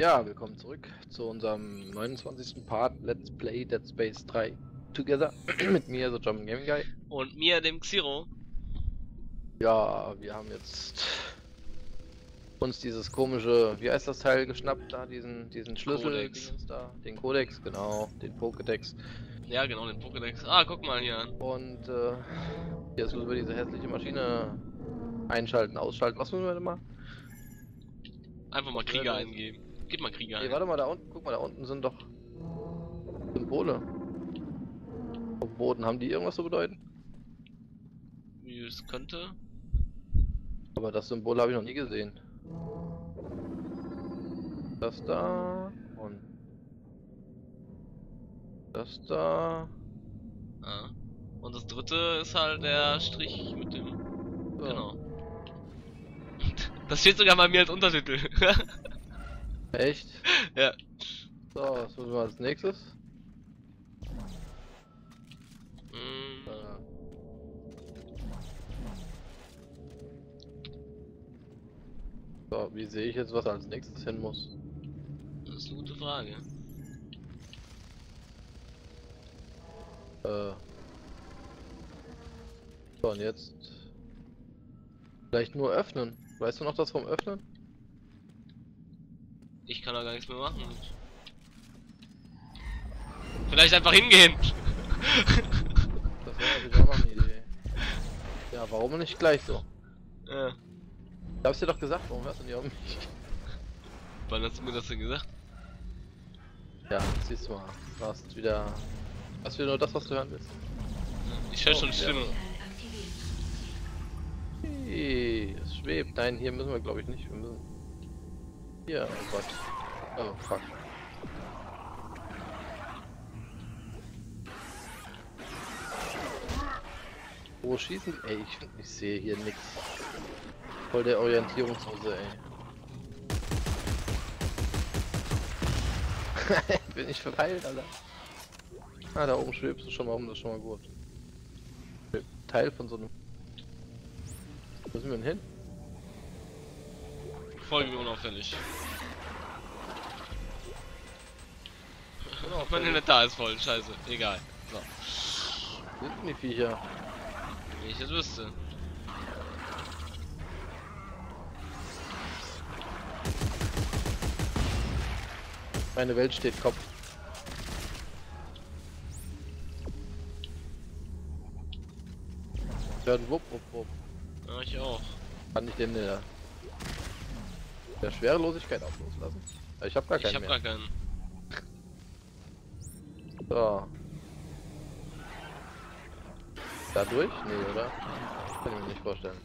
Ja, willkommen zurück zu unserem 29. Part Let's Play Dead Space 3 Together mit mir, so German Gaming Guy. Und mir, dem Xiro. Ja, wir haben jetzt uns dieses komische, wie heißt das Teil geschnappt da, diesen, diesen Schlüssel, Codex. Da, den Codex, genau, den Pokédex. Ja, genau, den Pokédex. Ah, guck mal hier. Und äh, jetzt müssen wir diese hässliche Maschine einschalten, ausschalten. Was müssen wir denn mal? Einfach mal Krieger eingeben. Gib mal Krieger Nee, warte mal, da unten, guck mal, da unten sind doch Symbole. Auf Boden, haben die irgendwas zu bedeuten? Wie es könnte. Aber das Symbol habe ich noch nie gesehen. Das da und das da. Ah. Und das dritte ist halt der Strich mit dem. So. Genau. Das steht sogar bei mir als Untertitel. Echt? ja. So, was müssen wir als nächstes? Mm, Äh, So, wie sehe ich jetzt, was als nächstes hin muss? Das ist eine gute Frage. Äh. So, und jetzt. Vielleicht nur öffnen. Weißt du noch das vom Öffnen? Ich kann da gar nichts mehr machen. Vielleicht einfach hingehen. Das wäre natürlich auch noch eine Idee. Ja, warum nicht gleich so? ja. Ich hab's dir doch gesagt, warum hörst du nicht auf mich? Wann hast du mir das denn gesagt? Ja, siehst du mal. Du hast wieder. Hast wieder nur das, was du hören willst. Ich höre Oh, schon ja. Stimmen. Hey, es schwebt. Nein, hier müssen wir glaube ich nicht. Wir müssen. Hier, oh Gott. Oh fuck. Wo schießen? Ey, ich, ich sehe hier nichts. Voll der Orientierungslose, ey. Bin ich verpeilt, Alter. Ah, da oben schwebst du schon mal um, das ist schon mal gut. Teil von so einem. Wo sind wir denn hin? Folge mir unauffällig. Genau, Mein Inventar ist voll, scheiße. Egal. So. Wo sind die Viecher? Wenn ich das wüsste. Meine Welt steht Kopf. Ich höre einen Wupp, Wupp, Wupp. Ja, ich auch. Kann ich den der, der Schwerelosigkeit auch loslassen? Ja, Ich habe gar Ich keinen hab mehr. gar keinen. So. Da durch? Nee, oder? Kann ich mir nicht vorstellen.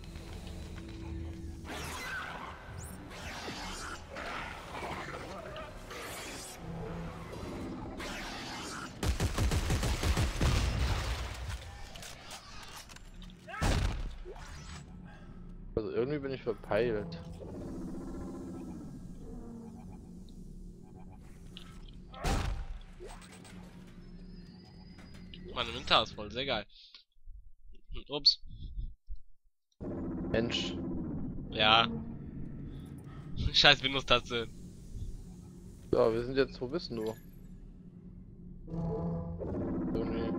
Also irgendwie bin ich verpeilt. Ist voll, sehr geil. Hm, Ups. Mensch. Ja. Scheiß Windows-Taste. So, wir sind jetzt, wo bist du? Irgendwie.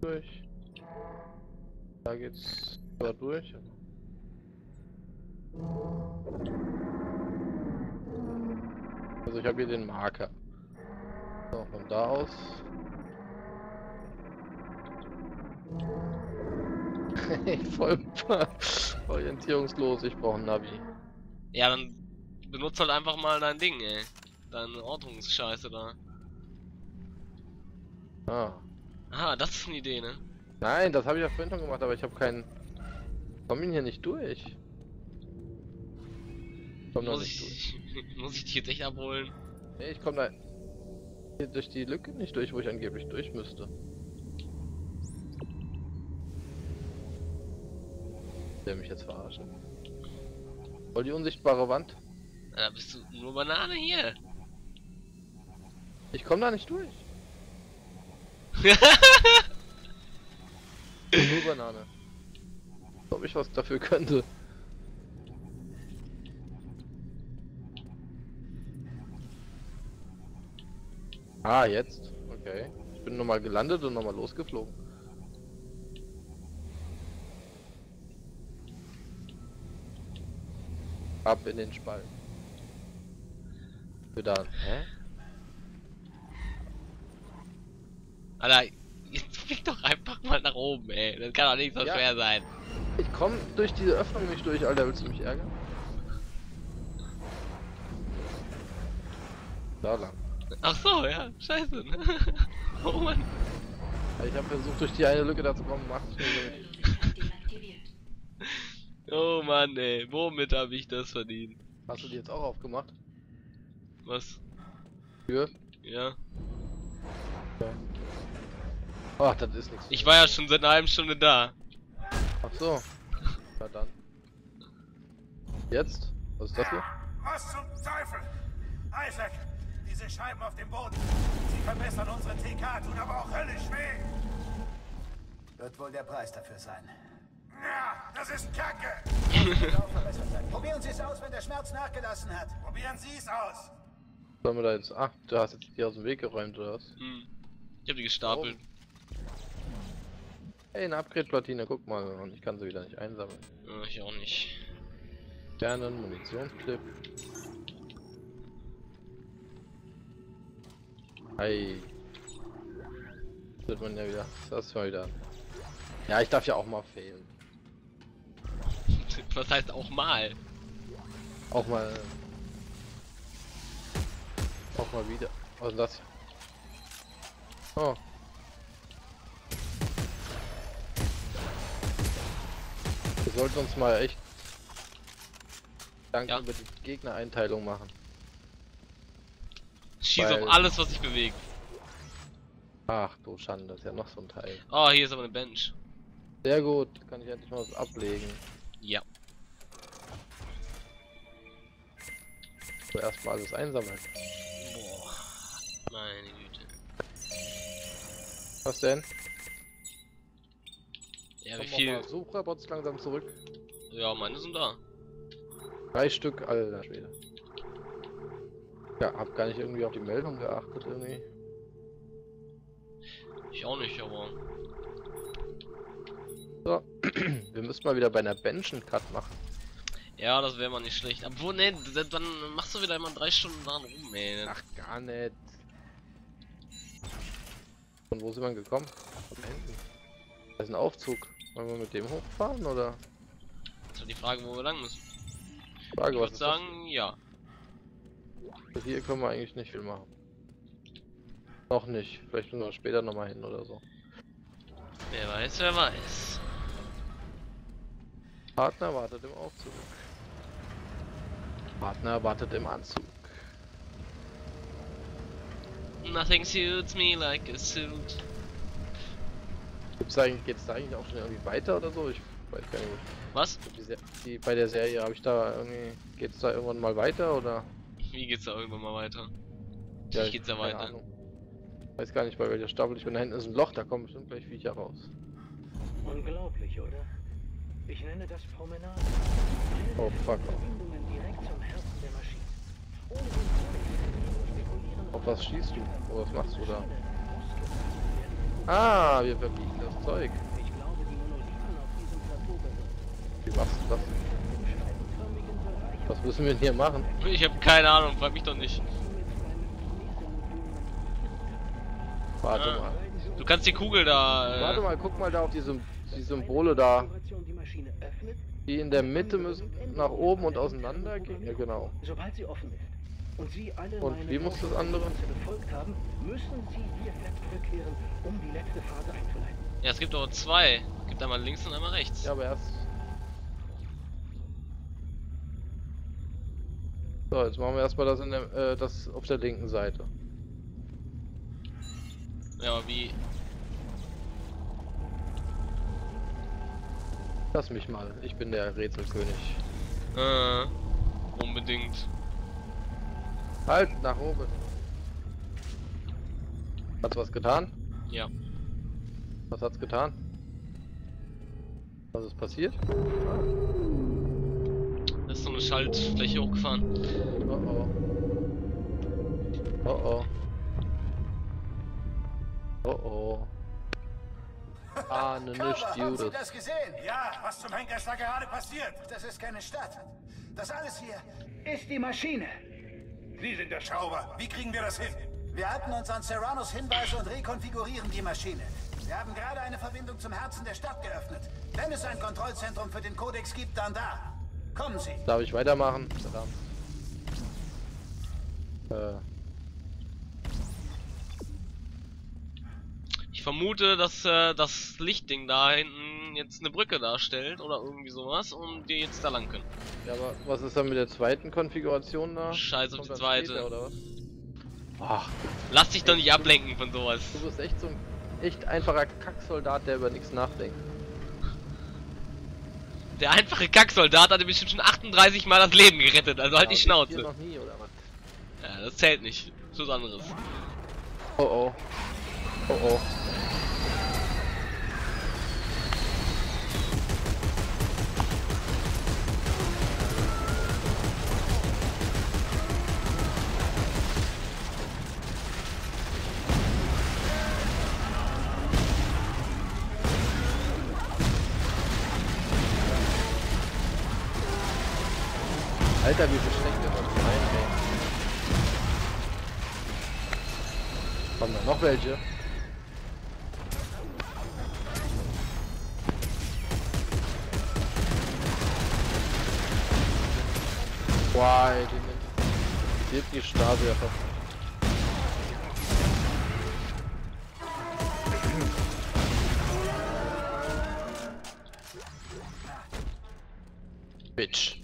Durch. Da geht's da durch. Also ich habe hier den Marker. So, von da aus. Voll orientierungslos, ich brauche ein Navi. Ja, dann benutzt halt einfach mal dein Ding, ey. Deine Ortungsscheiße da. Ah. Aha, das ist eine Idee, ne? Nein, das habe ich ja vorhin schon gemacht, aber ich habe keinen. Komm ihn hier nicht durch. Komm Muss nicht durch. ich, muss ich dich jetzt echt abholen? Nee, ich komm da hier durch die Lücke nicht durch, wo ich angeblich durch müsste. Der mich jetzt verarschen. Voll die unsichtbare Wand. Da bist du nur Banane hier. Ich komme da nicht durch. nur Banane. Ob ich was dafür könnte. Ah, jetzt. Okay. Ich bin nochmal gelandet und nochmal losgeflogen. Ab in den Spalt. Wieder. Hä? Alter, jetzt flieg doch einfach mal nach oben, ey. Das kann doch nicht so Ja. schwer sein. Ich komm durch diese Öffnung nicht durch, Alter. Willst du mich ärgern? Da lang. Ach so, ja, scheiße. ne? oh Mann. Ich habe versucht, durch die eine Lücke da zu kommen. So nicht. Mann, ey. Womit habe ich das verdient? Hast du die jetzt auch aufgemacht? Was? Tür? Ja. Ach, das ist nichts. Ich war ja schon seit einer halben Stunde da. Ach so. Na dann. Jetzt? Was ist das hier? Was zum Teufel? Isaac, diese Scheiben auf dem Boden. Sie verbessern unsere TK, tun aber auch höllisch weh. Wird wohl der Preis dafür sein. Ja, das ist Kacke. Probieren Sie es aus, wenn der Schmerz nachgelassen hat. Probieren Sie es aus. Sollen wir da jetzt. Ach, du hast jetzt die aus dem Weg geräumt oder was? Hm. Ich hab die gestapelt. Hey, eine Upgrade-Platine, guck mal. Und ich kann sie wieder nicht einsammeln. Ja, ich auch nicht. Sternen, Munitionsclip. Hey. Wird man ja wieder. Das mal wieder. Ja, ich darf ja auch mal fehlen. Was heißt auch mal? Auch mal. Auch mal wieder. Was ist das? Oh. Wir sollten uns mal echt Gedanken Ja. über die Gegnereinteilung machen. Schieß Weil- auf alles, was sich bewegt. Ach du Schande, das ist ja noch so ein Teil. Oh, hier ist aber eine Bench. Sehr gut, kann ich endlich mal was ablegen. Ja. So erstmal alles einsammeln. Boah. Meine Güte. Was denn? Ja, wie Kommen viel? Suchrobots langsam zurück. Ja, meine sind da. Drei Stück, alter Schwede. Ja, hab gar nicht irgendwie auf die Meldung geachtet irgendwie. Ich auch nicht, aber. So, wir müssen mal wieder bei einer Benchen-Cut machen. Ja, das wäre mal nicht schlecht. Obwohl, ne, dann machst du wieder immer drei Stunden da rum, ey. Ach, gar nicht. Von wo sind wir gekommen? Von da hinten. Da ist ein Aufzug. Wollen wir mit dem hochfahren oder? Das ist die Frage, wo wir lang müssen. Frage, Ich würde sagen, ja. das? Hier können wir eigentlich nicht viel machen. Noch nicht. Vielleicht müssen wir später nochmal hin oder so. Wer weiß, wer weiß. Partner wartet im Aufzug. Partner wartet im Anzug. Nothing suits me like a suit. Gibt's eigentlich, geht's da eigentlich auch schon irgendwie weiter oder so? Ich weiß gar nicht. Was? Die, die, bei der Serie habe ich da irgendwie. Geht's da irgendwann mal weiter oder? Wie geht's da irgendwann mal weiter? Ja, Wie geht's da weiter? Ahnung. Weiß gar nicht bei welcher Staffel. Ich bin da hinten ist ein Loch, da kommen bestimmt gleich Viecher raus. Unglaublich, oder? Ich nenne das Promenade. Oh, fuck. Auf was schießt du? Oh, was machst du da? Ah, wir verbiegen das Zeug. Ich glaube, die Monolithen auf diesem Plateau gehören Wie machst du das? Was müssen wir denn hier machen? Ich habe keine Ahnung, frag mich doch nicht. Warte Ah. mal. Du kannst die Kugel da. Äh, Warte mal, guck mal da auf die, Sym die Symbole da. Konfiguration die Maschine öffnet, Die in der Mitte müssen nach oben und auseinander gehen. Ja, genau. sobald sie offen ist. Und Sie alle Und meine wie muss das andere? befolgt haben, müssen Sie hierher zurückkehren, um die letzte Phase einzuleiten. Ja, es gibt aber zwei. Gibt einmal links und einmal rechts. Ja, aber erst. So, jetzt machen wir erstmal das in der, äh, das auf der linken Seite. Ja, aber wie. Lass mich mal, ich bin der Rätselkönig. Äh, unbedingt. Halt, nach oben. Hat's was getan? Ja. Was hat's getan? Was ist passiert? Da ist so eine Schaltfläche hochgefahren. Oh oh. Oh oh. Oh oh. Ah, ne Carver, nicht, haben Sie das gesehen? Ja, was zum Henker ist da gerade passiert? Das ist keine Stadt. Das alles hier. Ist die Maschine. Sie sind der Schrauber. Wie kriegen wir das hin? Wir halten uns an Serranos Hinweise und rekonfigurieren die Maschine. Wir haben gerade eine Verbindung zum Herzen der Stadt geöffnet. Wenn es ein Kontrollzentrum für den Kodex gibt, dann da. Kommen Sie. Darf ich weitermachen? Verdammt. Äh, vermute, dass äh, das Lichtding da hinten jetzt eine Brücke darstellt oder irgendwie sowas und wir jetzt da lang können. ja, aber was ist dann mit der zweiten Konfiguration da? Scheiß auf Kommt die zweite. später, oder was? Ach, Lass dich doch nicht ablenken von sowas. du bist echt so ein echt einfacher Kacksoldat, der über nichts nachdenkt. Der einfache Kacksoldat hatte bestimmt schon 38 Mal das Leben gerettet, also halt die Ja, Schnauze. Hier noch nie, oder was? Ja, das zählt nicht. Das ist was anderes. Oh oh. Oh oh. Alter, wie schlecht ist das rein, ey. Kommen da noch welche? Die Stase ja fast. Bitch.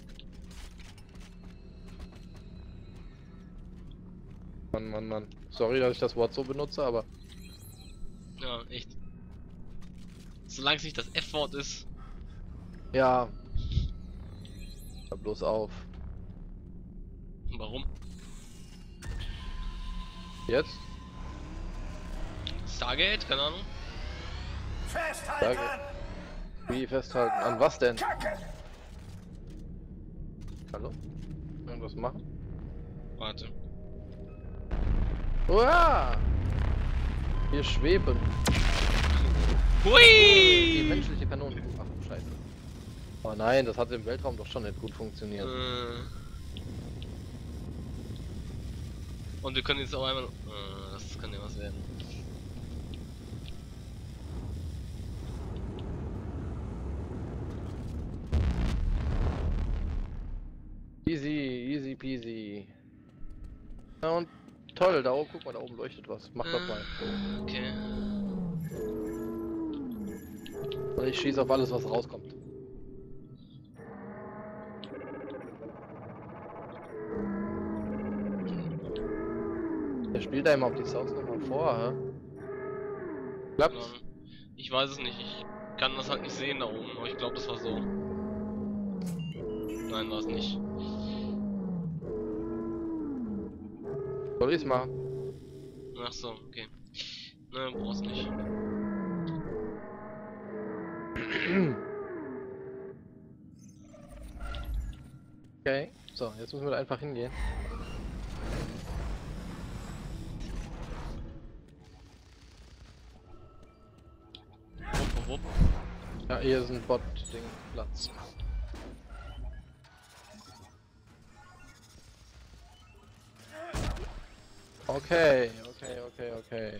Mann, Mann, Mann. Sorry, dass ich das Wort so benutze, aber Ja, echt. Solange es nicht das F-Wort ist. ja. Hör bloß auf. Warum? Jetzt? Stargate? Keine Ahnung. Festhalten! Danke. Wie festhalten? An was denn? Kacke! Hallo? Irgendwas machen? Warte. Uah! Wir schweben. Die Hui! menschliche Kanone. Ach, scheiße. Oh nein, das hat im Weltraum doch schon nicht gut funktioniert. Äh. Und wir können jetzt auch einmal. Äh, das kann ja was werden. Easy, easy peasy. Ja und toll, da oben, guck mal, da oben leuchtet was. Mach das mal. Okay. Und ich schieße auf alles, was rauskommt. Der spielt da immer auf die Sounds nochmal vor, hä? Klappt's? Ähm, Ich weiß es nicht. Ich kann das halt nicht sehen da oben, aber ich glaube, das war so. Nein, war es nicht. Soll ich's machen? Ach so, okay. Ne, brauchst nicht. Okay. So, jetzt müssen wir da einfach hingehen. Wupp. Ja, hier ist ein Bot-Ding Platz. Okay, okay, okay, okay.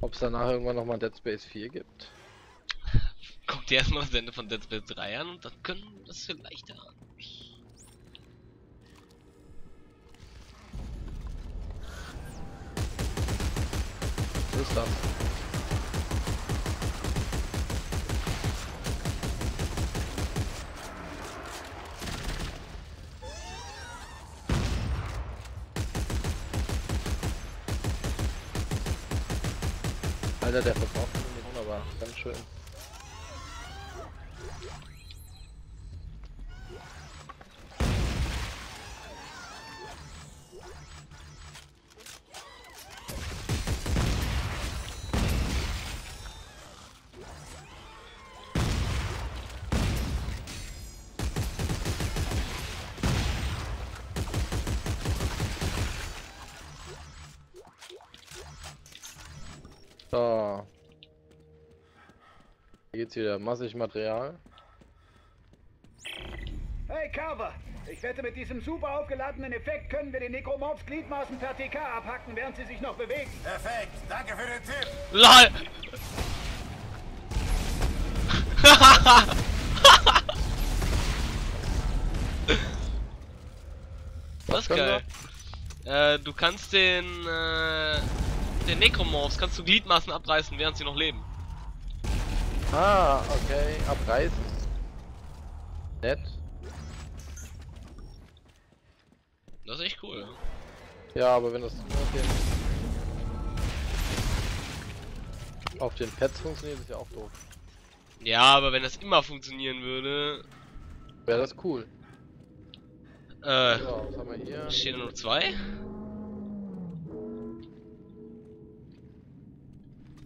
Ob es danach irgendwann nochmal Dead Space 4 gibt? Dir erstmal das Ende von Dead Space 3 an und dann können wir das vielleicht erahnen. Was ist das? Alter, der verkauft wunderbar. Ganz schön. Hier geht's wieder massig Material. Hey Carver, ich wette, mit diesem super aufgeladenen Effekt können wir den Nekromorphs Gliedmaßen per TK abhacken, während sie sich noch bewegen. Perfekt. Danke für den Tipp. LOL! Das ist geil. Äh, du kannst den, äh, den Necromorphs kannst du Gliedmaßen abreißen, während sie noch leben. Ah, okay. Abreißen. Nett. Das ist echt cool. Ja, aber wenn das nur auf den, auf den Pads funktioniert, ist ja auch doof. Ja, aber wenn das immer funktionieren würde, Wäre das cool. äh, So, was haben wir hier? stehen nur zwei?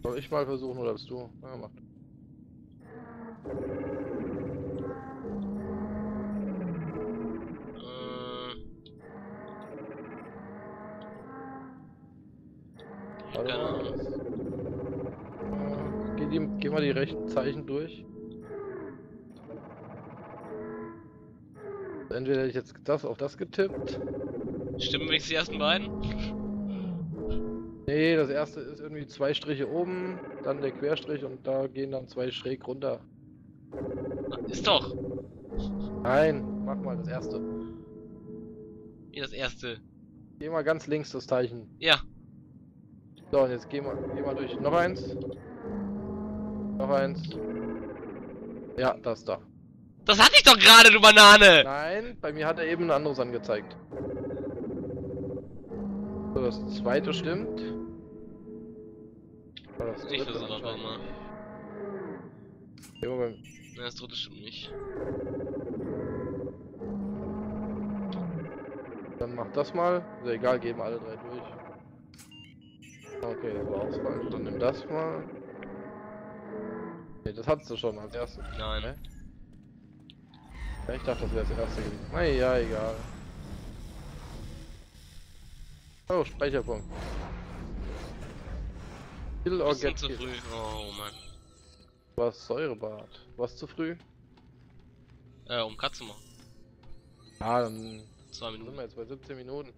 Soll ich mal versuchen oder bist du? Ja, mach. Äh, Warte Keine mal. Ahnung. Äh, Geh, die, geh mal die rechten Zeichen durch. Entweder hätte ich jetzt das auf das getippt. stimmen wenigstens die ersten beiden? Nee, das erste ist irgendwie zwei Striche oben, dann der Querstrich und da gehen dann zwei schräg runter. Ist doch. Nein, mach mal das erste. Wie das erste. Geh mal ganz links das Zeichen. Ja. So, und jetzt geh mal, geh mal durch. Noch eins. Noch eins. Ja, das da. Das hatte ich doch gerade, du Banane! Nein, bei mir hat er eben ein anderes angezeigt. So, das zweite stimmt. Das Ich versuche einfach anscheinend mal. beim- Ne, das dritte stimmt nicht. Dann mach das mal. Ist ja egal, geben alle drei durch. Okay, das war Ausfall. Dann nimm das mal. Ne, das hattest du schon als erstes. Nein. Ne? Ja, ich dachte, das wäre das erste gewesen. Na ja, egal. Oh, Speicherpunkt. Kill or get killed. früh. Oh Mann. Was Säurebad? Was zu früh? Äh, um Cut zu machen. Ah, dann Zwei sind Minuten. wir jetzt bei 17 Minuten.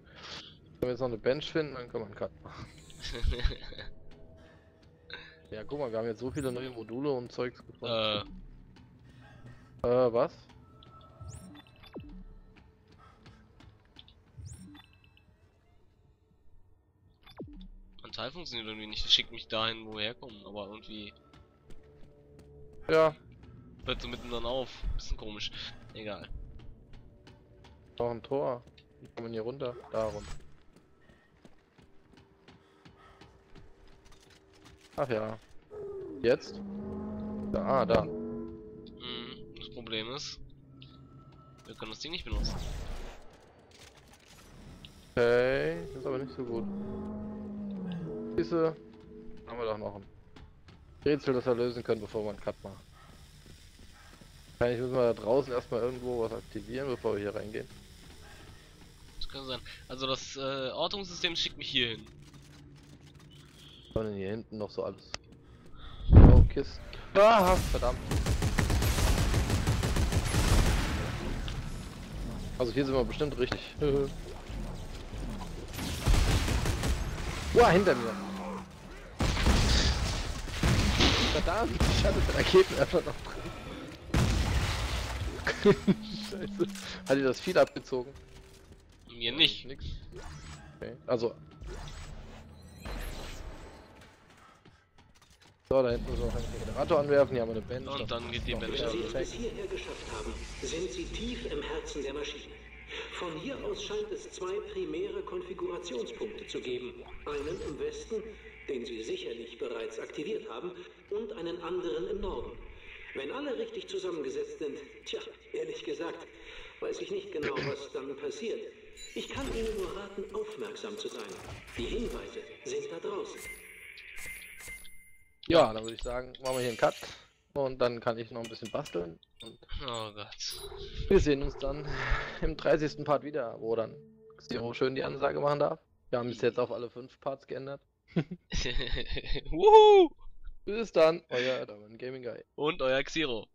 Wenn wir jetzt noch eine Bench finden, dann können wir einen Cut machen. Ja, guck mal, wir haben jetzt so viele neue Module und Zeugs gefunden. äh, Äh, was? ein Teil funktioniert irgendwie nicht. Das schickt mich dahin, wo wir herkommen. Aber irgendwie Ja, hört so mitten dann auf. Bisschen komisch. Egal. noch ein Tor. Wie kommen wir hier runter? Da runter. Ach ja. Jetzt? Da, ah, da. Mhm. Das Problem ist, wir können das Ding nicht benutzen. Okay, das ist aber nicht so gut. Diese haben wir doch noch ein Rätsel, das wir lösen können, bevor wir einen Cut machen. Wahrscheinlich müssen wir da draußen erstmal irgendwo was aktivieren, bevor wir hier reingehen. Das kann sein. Also das äh, Ortungssystem schickt mich hier hin. Was denn hier hinten noch so alles? Oh, Kisten. Ah, verdammt. Also hier sind wir bestimmt richtig. Wow, hinter mir. Ich hatte das Ergebnis einfach noch drin. Scheiße. Hat ihr das viel abgezogen? Mir nicht. Nix. Okay. Also. So, da hinten müssen wir noch einen Generator anwerfen, hier haben wir eine Bench. Und dann geht die Bench an. Sie es bis hierher geschafft haben, sind Sie tief im Herzen der Maschine. Von hier aus scheint es zwei primäre Konfigurationspunkte zu geben. Einen im Westen, den Sie sicherlich bereits aktiviert haben, und einen anderen im Norden. Wenn alle richtig zusammengesetzt sind, tja, ehrlich gesagt, weiß ich nicht genau, was dann passiert. Ich kann Ihnen nur raten, aufmerksam zu sein. Die Hinweise sind da draußen. Ja, dann würde ich sagen, machen wir hier einen Cut. Und dann kann ich noch ein bisschen basteln. Und Oh Gott. wir sehen uns dann im 30. Part wieder, wo dann Zero schön die Ansage machen darf. Wir haben es jetzt auf alle fünf Parts geändert. Wuhu! Bis dann, euer Adaman Gaming Guy. Und euer Xiro.